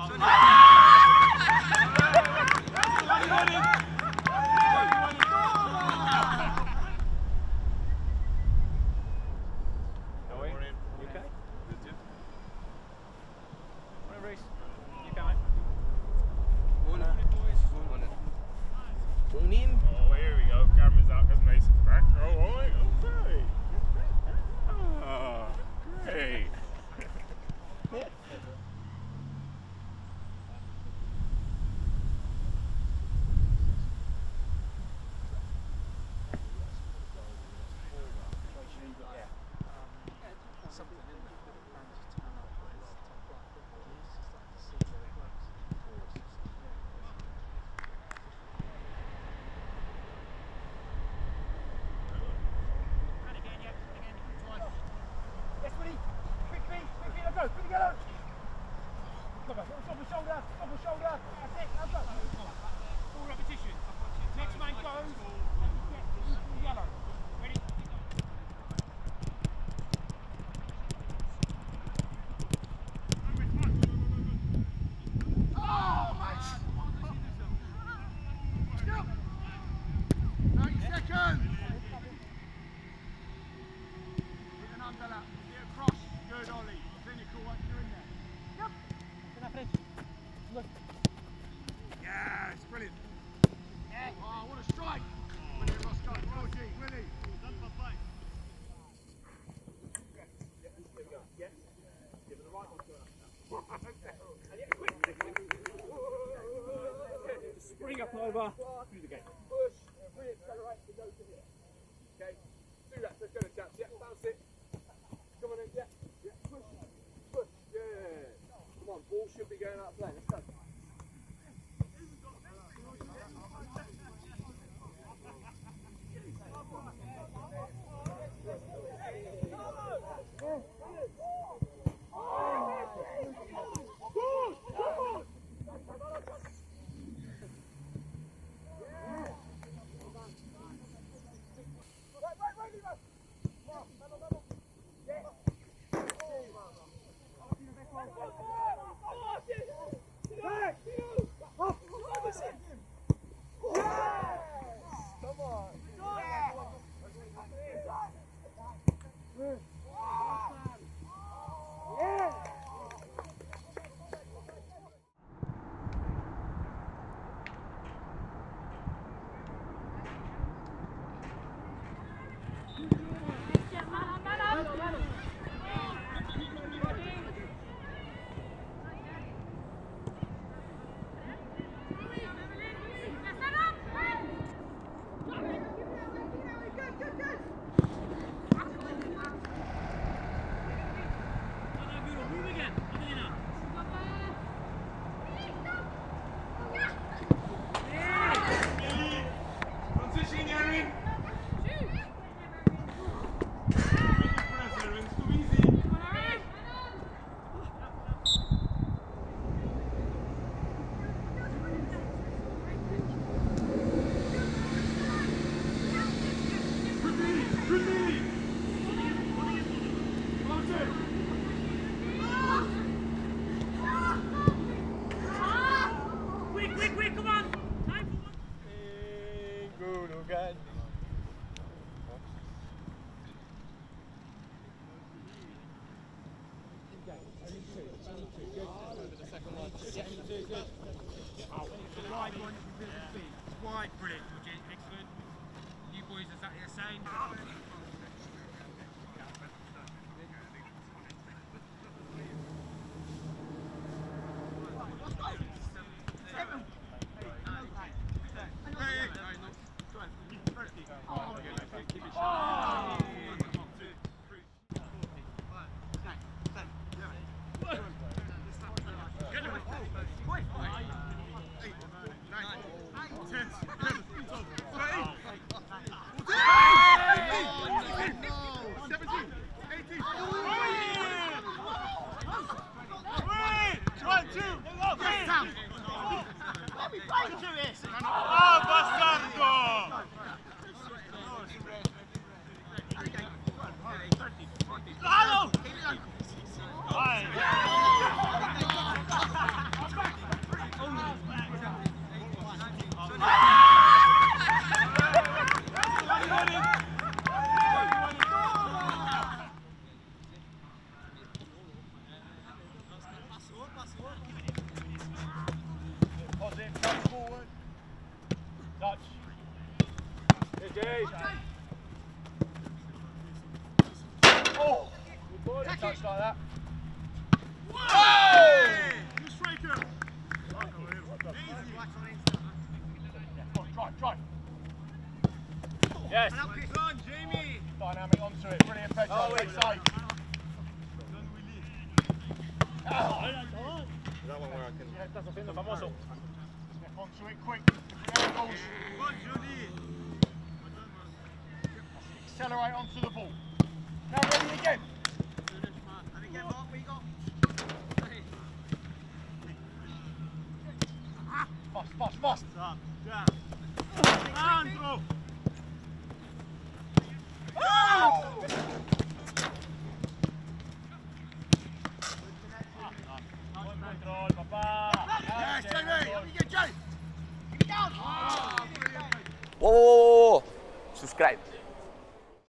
Oh, On, double shoulder, double shoulder. That's it, let's go. Full repetition. Next man goes, Up over. Through the gate. Push. Go right. Go to here. Okay. Do that. Let's go to chaps. Yeah. Bounce it. Come on in. Yeah. Yeah. Push. Push. Yeah. Come on. Ball should be going out of play. Vai! Vai! Vai! Quick, come on! Time for one. Wide one. Wide. Brilliant. Excellent. You boys exactly the same. Bastardo! Lalo! Vai! Oh! Good Touch touch like that. Hey! You striker! Drive, drive. Yes. on, Jamie! Dynamic onto it. Brilliant pressure. Oh, Great wait. save. That one where I can. Yeah, estás haciendo famoso. Step onto it quick. Ankles. Accelerate onto the ball. Now ready again. Fast, fast, fast. Andro.